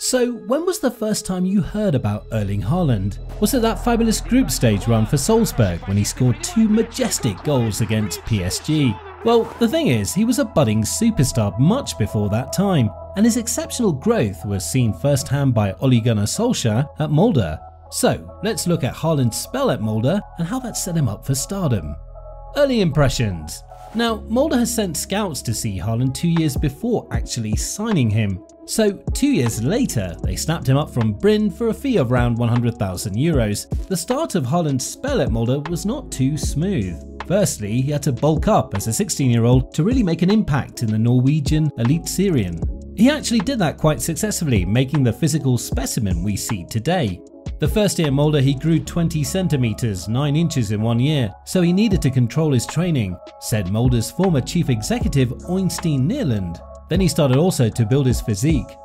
So, when was the first time you heard about Erling Haaland? Was it that fabulous group stage run for Salzburg when he scored two majestic goals against PSG? Well, the thing is, he was a budding superstar much before that time, and his exceptional growth was seen firsthand by Ole Gunnar Solskjaer at Molde. So, let's look at Haaland's spell at Molde and how that set him up for stardom. Early impressions. Now, Molde has sent scouts to see Haaland two years before actually signing him. So, two years later, they snapped him up from Bryne for a fee of around 100,000 euros. The start of Haaland's spell at Molde was not too smooth. Firstly, he had to bulk up as a 16 year old to really make an impact in the Norwegian Eliteserien. He actually did that quite successfully, making the physical specimen we see today. The first year Molde he grew 20 centimeters, 9 inches in one year, so he needed to control his training, said Molde's former chief executive Øystein Neerland. Then he started also to build his physique.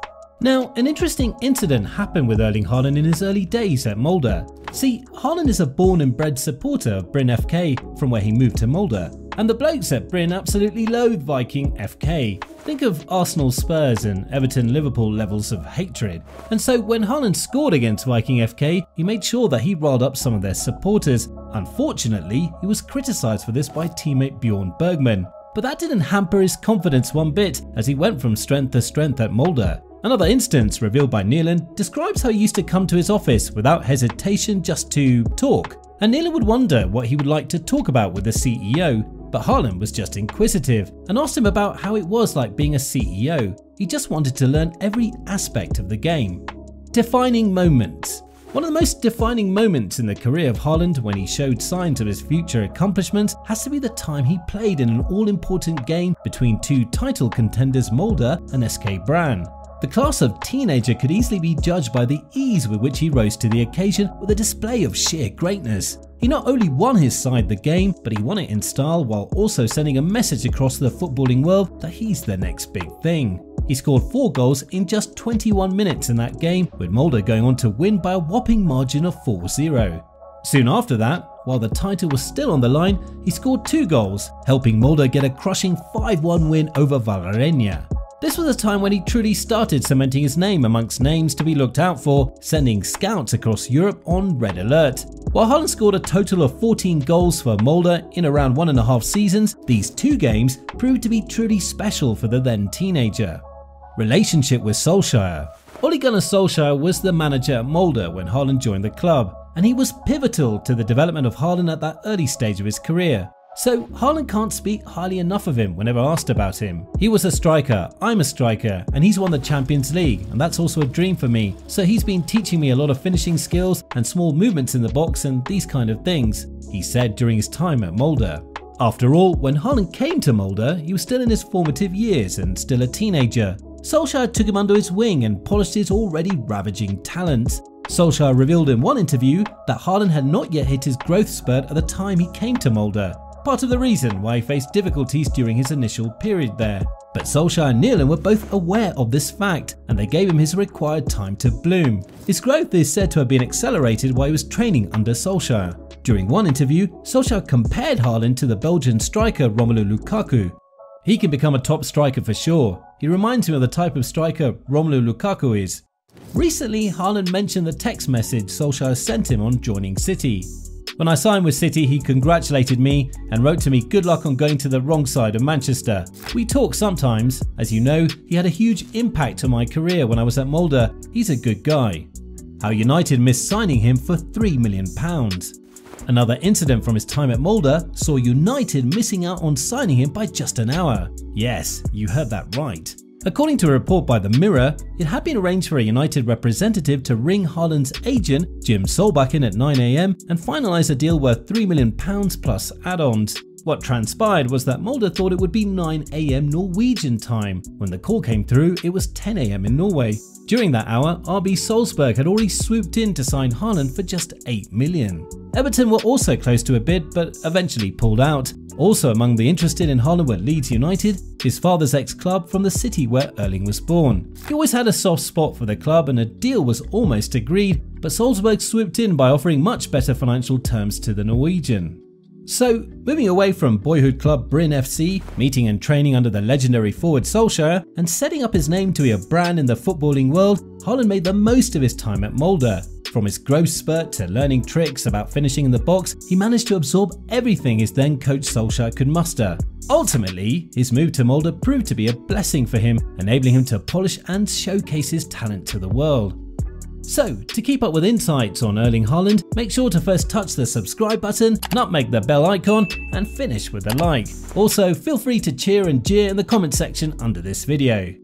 Now, an interesting incident happened with Erling Haaland in his early days at Molde. See, Haaland is a born and bred supporter of Bryne FK from where he moved to Molde, and the blokes at Bryne absolutely loathe Viking FK. Think of Arsenal Spurs and Everton Liverpool levels of hatred. And so when Haaland scored against Viking FK, he made sure that he riled up some of their supporters. Unfortunately, he was criticised for this by teammate Bjorn Bergman. But that didn't hamper his confidence one bit as he went from strength to strength at Molde. Another instance revealed by Neerland describes how he used to come to his office without hesitation just to talk. And Neerland would wonder what he would like to talk about with the CEO, but Haaland was just inquisitive and asked him about how it was like being a CEO. He just wanted to learn every aspect of the game. Defining moments. One of the most defining moments in the career of Haaland when he showed signs of his future accomplishments has to be the time he played in an all-important game between two title contenders Molde and SK Brann. The class of teenager could easily be judged by the ease with which he rose to the occasion with a display of sheer greatness. He not only won his side the game, but he won it in style while also sending a message across the footballing world that he's the next big thing. He scored 4 goals in just 21 minutes in that game, with Molde going on to win by a whopping margin of 4-0. Soon after that, while the title was still on the line, he scored 2 goals, helping Molde get a crushing 5-1 win over Vålerenga. This was a time when he truly started cementing his name amongst names to be looked out for, sending scouts across Europe on red alert. While Haaland scored a total of 14 goals for Molde in around one and a half seasons, these two games proved to be truly special for the then teenager. Relationship with Solskjaer Ole Gunnar Solskjaer was the manager at Molde when Haaland joined the club, and he was pivotal to the development of Haaland at that early stage of his career. So Haaland can't speak highly enough of him whenever asked about him. He was a striker, I'm a striker, and he's won the Champions League, and that's also a dream for me. So he's been teaching me a lot of finishing skills and small movements in the box and these kind of things, he said during his time at Molde. After all, when Haaland came to Molde, he was still in his formative years and still a teenager. Solskjaer took him under his wing and polished his already ravaging talent. Solskjaer revealed in one interview that Haaland had not yet hit his growth spurt at the time he came to Molde, part of the reason why he faced difficulties during his initial period there. But Solskjaer and Neerland were both aware of this fact, and they gave him his required time to bloom. His growth is said to have been accelerated while he was training under Solskjaer. During one interview, Solskjaer compared Haaland to the Belgian striker Romelu Lukaku. He can become a top striker for sure. He reminds me of the type of striker Romelu Lukaku is. Recently, Haaland mentioned the text message Solskjaer sent him on joining City. When I signed with City, he congratulated me and wrote to me good luck on going to the wrong side of Manchester. We talk sometimes. As you know, he had a huge impact on my career when I was at Molde. He's a good guy. How United missed signing him for £3 million. Another incident from his time at Molde saw United missing out on signing him by just an hour. Yes, you heard that right. According to a report by The Mirror, it had been arranged for a United representative to ring Haaland's agent, Jim Solbakken, at 9am and finalise a deal worth £3 million plus add-ons. What transpired was that Molde thought it would be 9am Norwegian time. When the call came through, it was 10am in Norway. During that hour, RB Salzburg had already swooped in to sign Haaland for just 8 million. Everton were also close to a bid but eventually pulled out. Also among the interested in Haaland were Leeds United, his father's ex-club from the city where Erling was born. He always had a soft spot for the club and a deal was almost agreed, but Salzburg swooped in by offering much better financial terms to the Norwegian. So, moving away from boyhood club Bryne FC, meeting and training under the legendary forward Solskjaer, and setting up his name to be a brand in the footballing world, Haaland made the most of his time at Molde. From his growth spurt to learning tricks about finishing in the box, he managed to absorb everything his then coach Solskjaer could muster. Ultimately, his move to Molde proved to be a blessing for him, enabling him to polish and showcase his talent to the world. So, to keep up with insights on Erling Haaland, make sure to first touch the subscribe button, nutmeg the bell icon, and finish with a like. Also, feel free to cheer and jeer in the comment section under this video.